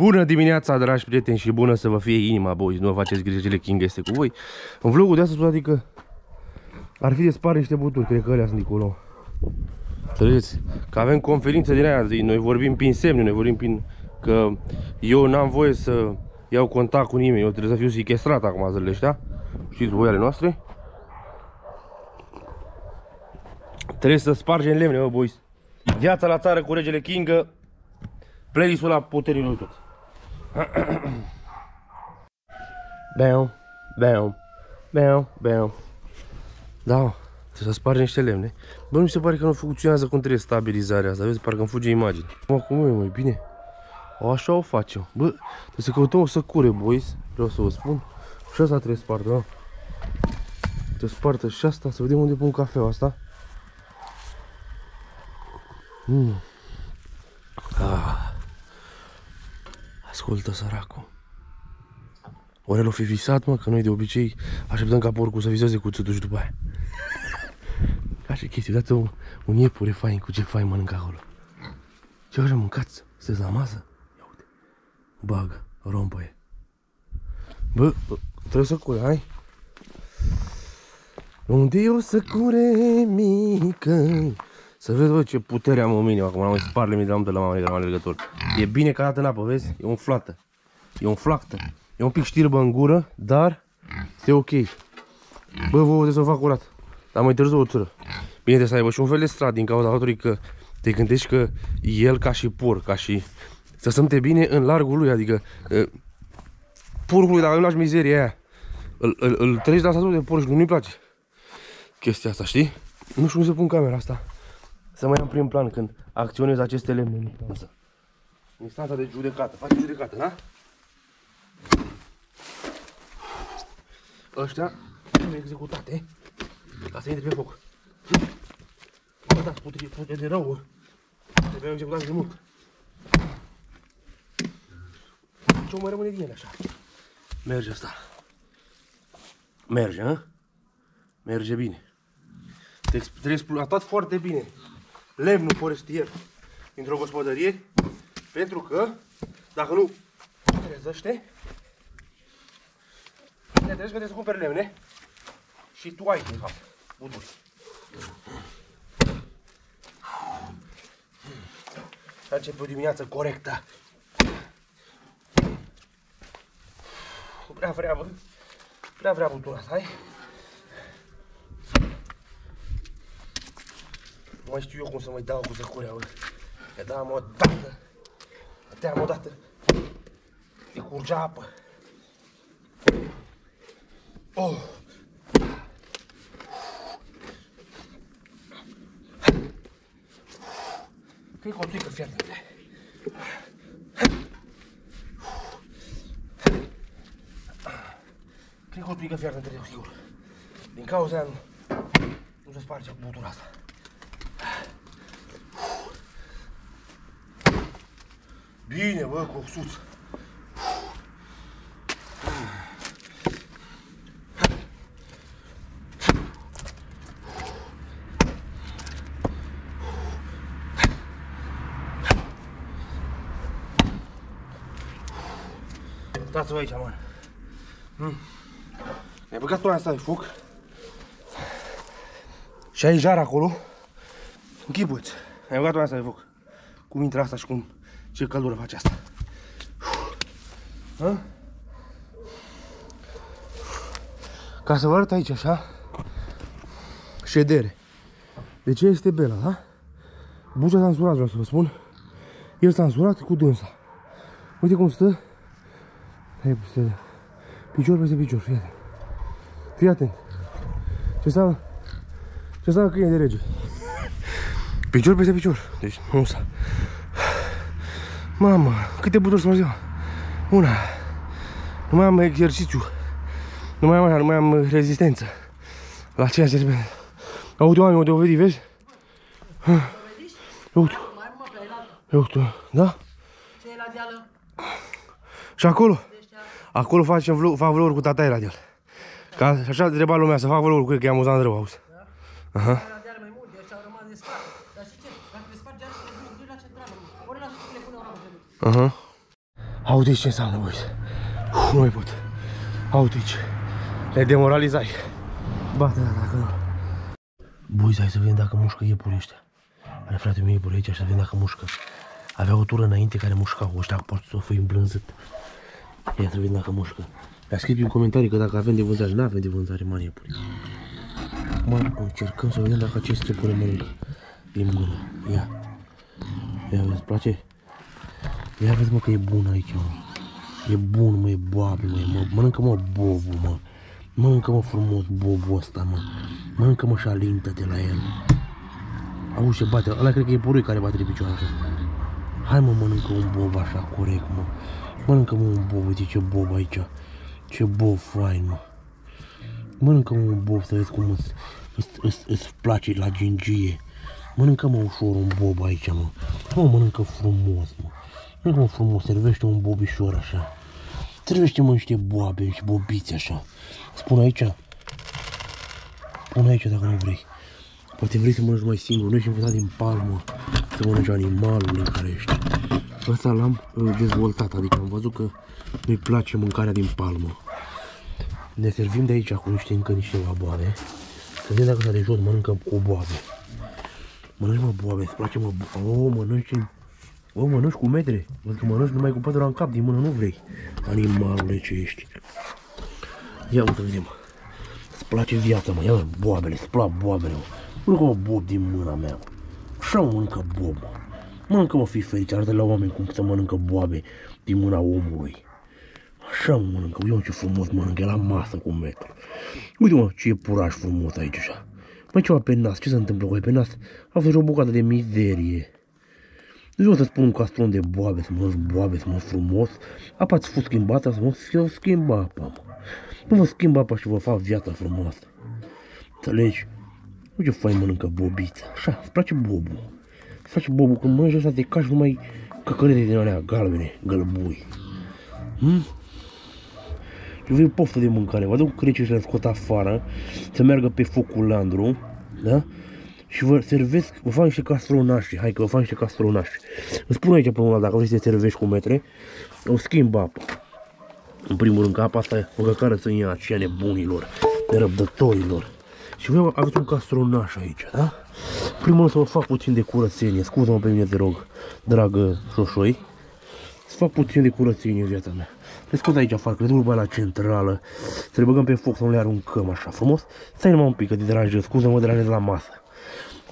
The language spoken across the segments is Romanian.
Bună dimineața, dragi prieteni, și bună să vă fie inima, boys. Nu vă faceți grijă, Gele King este cu voi. În vlogul de astăzi, adică ar fi de spare niște buturi, cred că alea sunt acolo. Înțelegeți? Că avem conferință din aia zi, noi vorbim prin semne, noi vorbim prin... Că eu n-am voie să iau contact cu nimeni, eu trebuie să fiu sequestrat acum zilele ăștia. Știți voi ale noastre? Trebuie să spargem lemne, bă, boys. Viața la țară cu regele King, playlist-ul la puterii lui tot. Beau, beau, beau, beau. Da, trebuie să spargem niște lemne. Bă, nu mi se pare că nu funcționează cum trebuie stabilizarea asta. Vezi, parcă îmi fuge imagine. Acum cum e, mai bine? O, așa o facem. Bă, trebuie să căutăm o săcure, boys. Vreau să vă spun. Și asta trebuie spartă, da? Trebuie spartă și asta, să vedem unde pun cafeaua asta. Mm. Ascultă săracul. Ori l-o fi visat, mă, că noi de obicei așteptăm ca porcul să viseze cuțitul și după aia. Ca și chestii, dați un, un iepure fain cu ce fain mănâncă acolo. Ce așa mâncați? Sunteți la masă? Ia uite. Bagă, rompă-e. Bă, bă, trebuie să cure, hai. Unde e o săcure mică? Să vezi, bă, ce putere am în mine acum, am sparle mi de la de la mama de la alergător. E bine că arată în apă, vezi? E umflată. E umflată. E un pic știrbă în gură, dar este ok. Bă, vă trebuie să o fac curat. Dar mai târziu o țără. Bine, trebuie să aibă și un fel de strat din cauza faptului că te gândești că el ca și por, ca și să simte bine în largul lui, adică uh, porcului, dacă îl lași mizeria aia, îl, îl, îl treci de asta de porc și nu-i place chestia asta, știi? Nu știu cum să pun camera asta. Să mai am prim plan când acționez aceste lemne în instanță. În instanța de judecată. Faci judecată, da? Ăștia sunt executate ca să intre pe foc. Bă, da, pute, pute de rău. Trebuiau executați de mult. Ce mai rămâne din ele așa? Merge asta. Merge, hă? Merge bine. Trebuie exploatat foarte bine lemnul forestier dintr-o gospodărie, pentru că dacă nu trezește, te trebuie că trebuie să cumperi lemne și tu ai, de fapt, buduri. Și începe o dimineață corectă. Prea vrea, bă. Prea vrea butura asta, hai? Nu mai știu eu cum să mai dau cu zăcurea, bă. Că dam o dată. Dăteam o dată. E curgea apă. Oh! Cred că o plică fiartă. Cred că o plică fiartă între sigur. Din cauza aia nu, nu se sparge butura asta. Bine, bă, copsuț. Stați-vă aici, mă. Hmm. ai băgat toana asta de foc. Și ai jar acolo. Închipuți. Ai băgat toana asta de foc. Cum intră asta și cum ce căldură face asta. Ha? Ca să vă arăt aici așa, ședere. De ce este Bela, da? Bucea s-a însurat, vreau să vă spun. El s-a însurat cu dânsa. Uite cum stă. Hai, peste, picior peste picior, fii atent. Fii atent. Ce înseamnă? Ce înseamnă câine de rege? Picior peste picior. Deci nu s-a. Mamă, câte buturi să mă ziua? Una. Nu mai am exercițiu. Nu mai am așa, nu mai am rezistență. La ceea ce trebuie. Uite oameni, unde o vedi, vezi? Uite. Uite, da? Ce e la deală? Și acolo? Acolo facem vlog, fac vloguri cu tata la deal. Ca așa întreba lumea să fac vloguri cu el, că e amuzant rău, auzi. Aha. La deală mai mult, de ăștia au rămas de spart. Dar știi ce? Dacă le spargi așa, le duci la centrală. Ori la le pune o ramă de Aha. Aude ce înseamnă, băi. Nu mai pot. Aude ce. Le demoralizai. Bate, da, dacă nu. Băi, hai să vedem dacă mușcă iepurii ăștia. Are frate meu iepuri aici și să vedem dacă mușcă. Avea o tură înainte care mușcau. Ăștia pot să o fi îmblânzit. Ia să vedem dacă mușcă. Mi-a scris în comentarii că dacă avem de vânzare, nu avem de vânzare mari iepuri. Acum încercăm să vedem dacă acest iepure mănâncă din mână. Ia. Ia, vezi, place? Ia vezi, mă, că e bun aici, mă. E bun, mă, e boabe, mă, mă. Mănâncă, mă, bobul, mă. Mănâncă, mă, frumos bobul ăsta, mă. Mănâncă, mă, și alintă-te la el. Auzi ce bate, ăla cred că e purui care bate de picioare așa. Hai, mă, mănâncă un bob așa, corect, mă. Mănâncă, mă, un bob, uite ce bob aici. Ce bob fain, mă. Mănâncă, mă, un bob să vezi cum îți, îți, îți, îți place la gingie. Mănâncă, mă, ușor un bob aici, mă. Mă, mănâncă frumos, mă. Mănâncă, mă, frumos, servește un bobișor așa. Servește, mă, niște boabe și bobiți așa. Spun aici. Spun aici dacă nu vrei. Poate vrei să mănânci mai singur. Noi și învățat din palmă să mănânci animalul în care ești. Asta l-am uh, dezvoltat, adică am văzut că nu-i place mâncarea din palmă. Ne servim de aici cu niște încă niște boabe. Să vedem dacă s-a de jos mănâncă cu boabe. Mănânci mă boabe, îți place mă boabe. Oh, mănânci O, mănânci cu metre. Văd că mănânci numai cu pătura în cap, din mână nu vrei. Animalule ce ești. Ia uite, vedem. Îți place viața, mă. Ia mă, boabele, îți plac boabele, mă. Mănâncă mă bob din mâna mea. Așa mă mănâncă bob, mă. Mănâncă mă fi fericit, arată la oameni cum să mănâncă boabe din mâna omului. Așa mă mănâncă, uite ce frumos mănâncă, e la masă cu metru. Uite mă, ce e puraj frumos aici așa. Mai ceva pe nas, ce se întâmplă cu ai pe nas? A fost o bucată de mizerie. Nu vreau să spun un castron de boabe, să mănânci boabe, să mănânci frumos. Apa ți fost schimbată, să mă schimba apa, mă. Nu vă schimb apa și vă fac viața frumoasă. Înțelegi? Uite ce fain mănâncă bobița. Așa, îți place bobul. Îți place bobul când mănânci asta de cași numai căcănete din alea galbene, gălbui. Hmm? Eu vreau poftă de mâncare. Vă duc crecii și le scot afară să meargă pe focul landru. Da? Și vă servesc, vă fac niște castronașe. Hai că vă fac niște castronașe. Îți spun aici pe una dacă vrei să te servești cu metre, o schimb apă. În primul rând că apa asta o căcară să ia aceia nebunilor, nerăbdătorilor. Și vreau aveți un castronaș aici, da? Primul rând să vă fac puțin de curățenie. Scuză-mă pe mine, te rog, dragă șoșoi. Să fac puțin de curățenie în viața mea. Le scot aici afară, că le duc la centrală. Să le băgăm pe foc, să nu le aruncăm așa frumos. Stai numai un pic, că te deranjez. Scuză-mă, deranjez la masă.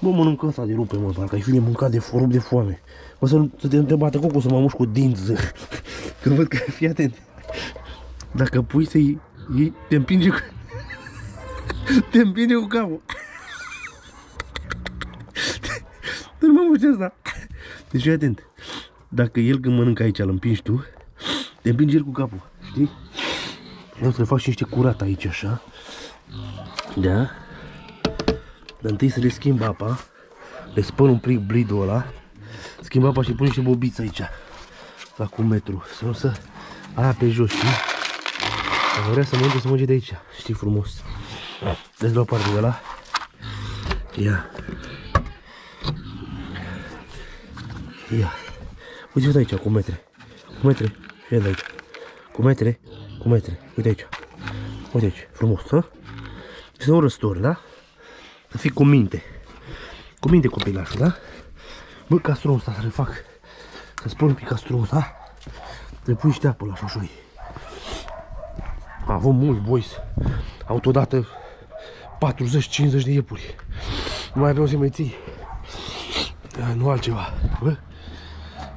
Bă, mănâncă ăsta de rupe, mă, parcă ai fi de mâncat de forup de foame. O să, să te, te bată cocul să mă mușc cu dinți. Că văd că, fii atent. Dacă pui să-i, te împinge cu... Te împinge cu capul. Nu mă muște asta. Deci fii atent. Dacă el când mănâncă aici îl împingi tu, te împinge el cu capul. Știi? Vreau să le fac și niște curat aici așa. Da? Dar întâi să le schimb apa. Le spăl un pic blidul ăla. Schimb apa și pun niște bobiți aici. La cu metru. Să nu să aia pe jos, știi? Dacă vrea să mănânce, să mănânce de aici. Știi frumos. Deci la o parte de ăla. Ia. Ia. Uite, uite aici, cu metre. Cu metre. Ia de aici. Cu metre. Cu metre. Uite aici. Uite aici. Frumos, hă? Să nu răstori, da? Să fii cu minte. Cu minte copilașul, da? Bă, castronul ăsta să le fac. Să spun un pic castronul ăsta. Să pui niște apă la șoșoi. Am avut mulți boys. Autodată 40-50 de iepuri. Nu mai aveau să mai ții. Da, nu altceva. Bă,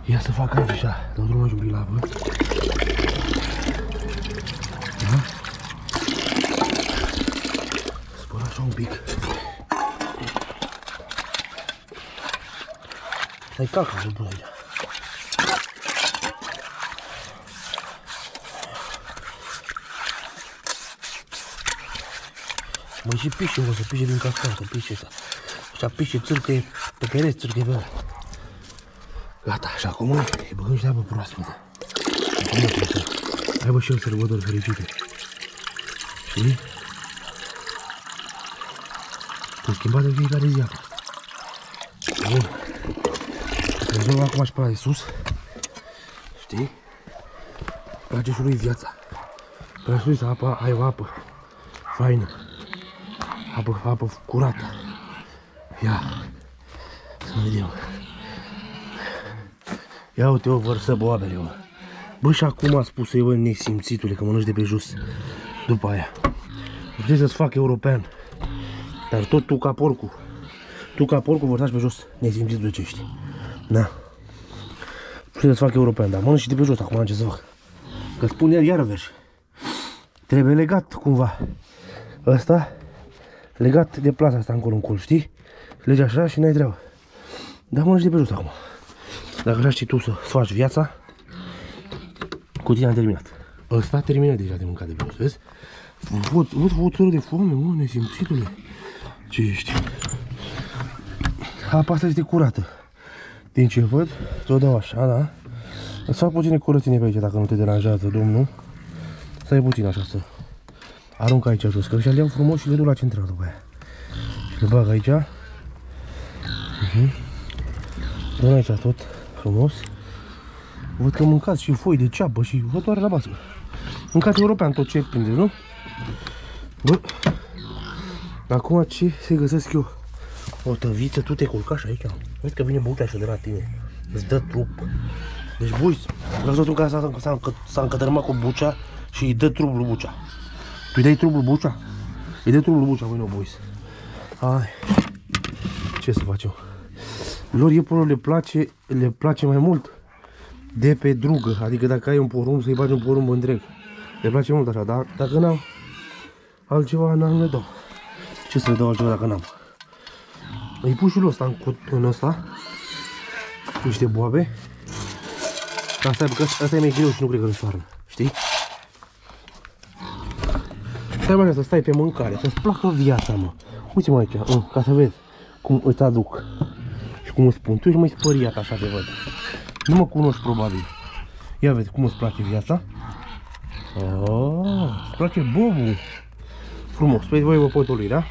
ia să fac aici așa. Dăm drumul un pic la apă. Da? Spăl așa un pic. Stai caca, să pun aici. Mă și pișe, mă, să pișe din cascan, că pișe ăsta. Așa pișe, țârcă pe pereți, țârcă pe ăla. Gata, și acum îi băgăm și de apă proaspătă. Acum trebuie să aibă și el sărbători fericite. Știi? Trebuie schimbat în fiecare zi apa asta. Bun. Mergem acum și pe la de sus. Știi? place și lui viața. Place lui să apa, ai o apă faină. Apă, apă curată. Ia. Să vedem. Ia uite, o vărsă boabele, mă. Bă, și acum a spus eu, bă, nesimțitule, că mănânci de pe jos. După aia. Puteți să-ți fac european. Dar tot tu ca porcu. Tu ca porcu vărsași pe jos. Nesimțitule ce ești. Da. Puteți să-ți fac european, dar mănânci și de pe jos. Acum am ce să fac. Că spune el iarăși. Trebuie legat cumva. Ăsta legat de plasa asta încolo în col, știi? Legi așa și n-ai treabă. Dar mănânci de pe jos acum. Dacă așa știi tu să faci viața, cu tine am terminat. Ăsta a terminat deja de mâncat de pe jos, vezi? Văd, văd vățărul de foame, mă, nesimțitule. Ce ești? Apa asta este curată. Din ce văd, ți-o dau așa, da? Îți fac puține curățenie pe aici, dacă nu te deranjează, domnul. Stai puțin așa să arunc aici jos, că le iau frumos și le duc la central după aia. Și le bag aici. Uh -huh. Dă aici tot frumos. Văd că mâncați și foi de ceapă și vă doare la basă. Mâncați european tot ce prindeți, nu? Bă, acum ce se găsesc eu? O tăviță, tu te culcași aici. Vezi că vine butea și de la tine. Îți dă trup. Deci, bui, vreau să spun că s-a încătărmat cu bucea și îi dă trup lui bucea. Tu îi dai trup lui bucea? Îi dai trup lui bucea, voi nu, boys. Hai. Ce să facem? Lor iepurul le place, le place mai mult de pe drugă. Adică dacă ai un porumb, să-i bagi un porumb întreg. Le place mult așa, dar dacă n-am altceva, n-am le dau. Ce să le dau altceva dacă n-am? Îi pun și lui ăsta în, în ăsta. Niște boabe. Asta, că asta e mai greu și nu cred că îl soarnă. Știi? Stai mai să stai pe mâncare, să-ți placă viața, mă. Uite-mă aici, uh, ca să vezi cum îți aduc. Și cum îți spun, tu ești mai spăriat așa te văd. Nu mă cunoști probabil. Ia vezi cum îți place viața. Oh, îți place bobu. Frumos, pe voi vă potului, da?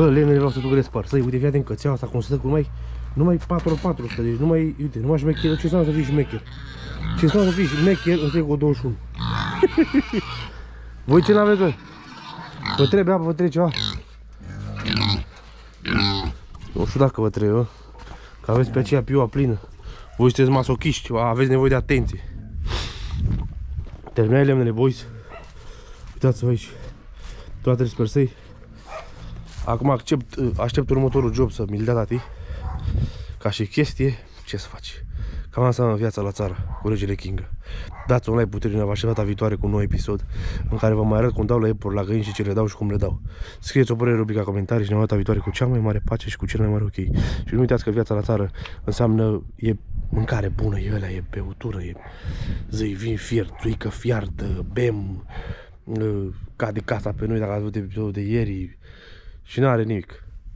Bă, lemnele vreau să duc de spăr. Să-i, uite, fii atent cățeaua asta cum stă cu numai, numai 4 400, deci numai, uite, numai șmecher. Ce înseamnă să fii șmecher? Ce înseamnă să fii șmecher în secolul 21? Voi ce n-aveți, voi? Vă trebuie apă, vă trebuie ceva? Nu știu dacă vă trebuie, bă. Că aveți pe aceea piua plină. Voi sunteți masochiști, aveți nevoie de atenție. Terminați lemnele, boys. Uitați-vă aici. Toate spersei. Acum accept, aștept următorul job să mi-l dea tati. Ca și chestie, ce să faci? Cam asta în viața la țară, cu regele King. Dați un like puternic, vă data viitoare cu un nou episod în care vă mai arăt cum dau la epuri, la găini și ce le dau și cum le dau. Scrieți o părere în rubrica comentarii și ne data viitoare cu cea mai mare pace și cu cel mai mare ok. Și nu uitați că viața la țară înseamnă, e mâncare bună, e ăla, e beutură, e zăi, vin fiert, țuică fiartă, bem, cade casa pe noi dacă ați văzut episodul de ieri și nu are nimic.